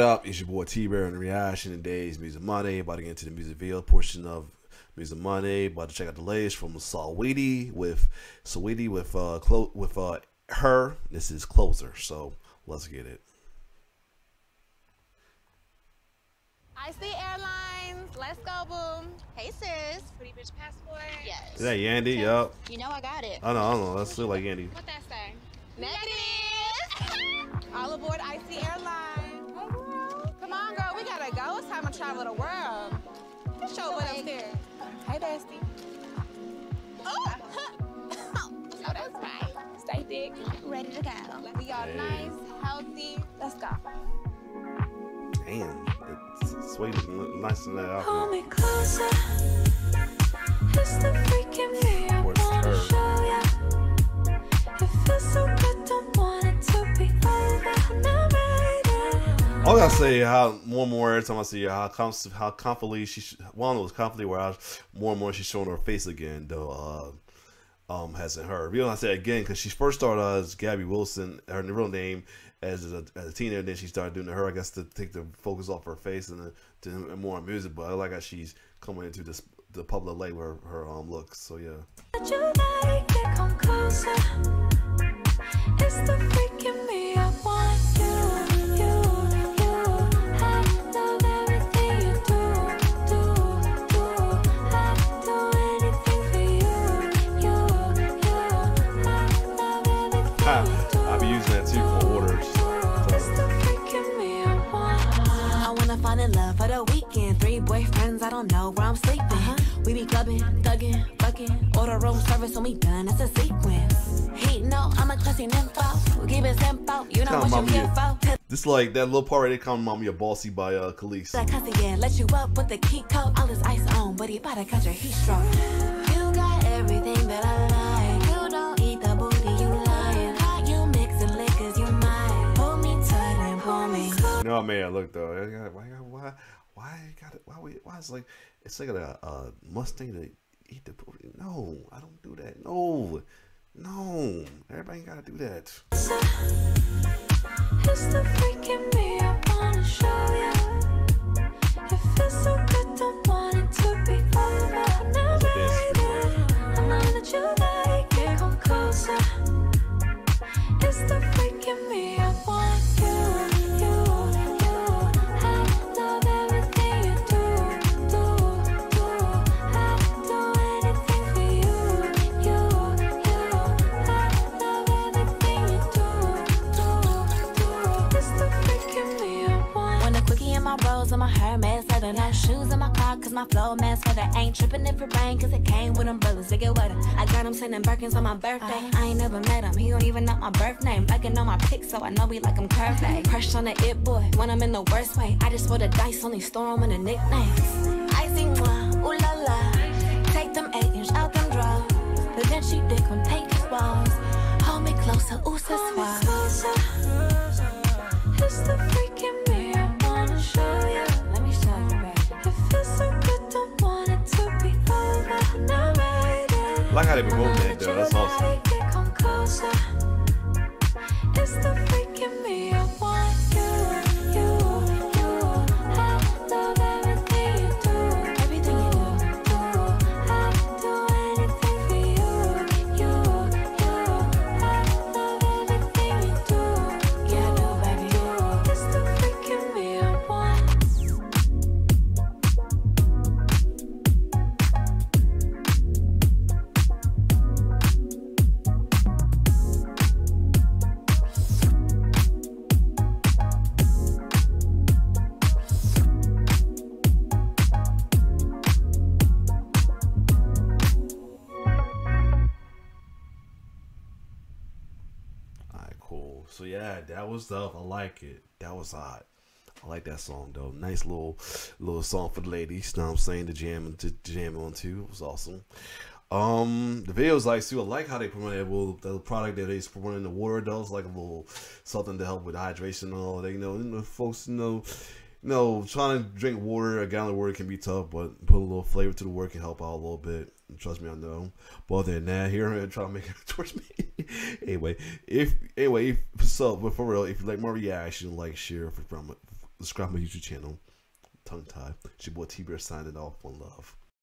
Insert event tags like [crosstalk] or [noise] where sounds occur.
up? It's your boy T Bear and the reaction today's Music Monday. About to get into the music video portion of Music Monday. About to check out the latest from Saweetie with Saweetie with uh clo- with uh her. This is closer. So let's get it. IC Airlines, let's go, boom. Hey, sis. Pretty bitch passport. Yes. Is that Yandy? Yup. You know I got it. I know, I know. That's still like Yandy. What that say? Negative. [laughs] All aboard IC Airlines. Travel the world. Show what upstairs. Hey, bestie. Oh, [laughs] oh, that's right. Stay thick. Ready to go. We all Hey. nice, healthy. Let's go. Damn. It's sweet and nice in that outfit. Pull me closer. It's the freaking me I Of course, wanna her. show ya. It feels so good, I gotta say how more and more every time I see her, how how confidently she sh- one was confidently where I, more and more she's showing her face again though uh, um hasn't her. Know I say again because she first started as Gabi Wilson, her real name as a, as a teenager. Then she started doing her I guess to take the focus off her face and then to more on music. But I like how she's coming into this the public light her, her um looks. So yeah. In love for the weekend. Three boyfriends, I don't know where I'm sleeping. We be clubbing, thugging, fucking. Order room service when we done, it's a sequence. He know I'm a classy nympho. We keep it simple, you know what you you- here for. This like that little part right there, "Come Mommy a Bossy" by uh, Khalees. that cussy, yeah, let you up with the key code. All this ice on, but he about to catch a heat stroke. You got everything that I like. You don't eat the booty, you lying. How you mixing liquors, you might. Pull me tight and pull me. You know, man, look though. I got- Why, why, why got it? Why, we, why is like it's like a, a Mustang to eat the booty? No, I don't do that. No, no, everybody ain't gotta do that. Shoes in my car, cause my flow man's feather. Ain't tripping if it rain, cause it came with umbrellas to get wetter. I got him sending Birkins on my birthday. I ain't never met him, he don't even know my birth name. Liking on my pics, so I know we like him curvy. Crush on the it boy, when I'm in the worst way. I just roll the dice, only store him in the nicknames. I see moi, ooh la la. Take them eight inch out them drawers. But then she dick on paint walls. Hold me closer, ooh, so baby. gotta they promote that though. That's awesome. So yeah, that was tough. I like it. That was hot. I like that song though. Nice little little song for the ladies. You Know what I'm saying? To jam to jam on too. It was awesome. Um, the videos like too. I like how they promoted well, the product that they promoting in the water. Those like a little something to help with hydration and all. They you know, you know, folks, you know, you know, trying to drink water, a gallon of water can be tough, but put a little flavor to the water can help out a little bit. Trust me, I know. But other than that, here I'm trying to make it [laughs] towards me. anyway, if anyway, if, so but for real, if you like my reaction, like share from subscribe my YouTube channel. Tongue tie. It's your boy T Bear signing off. One love.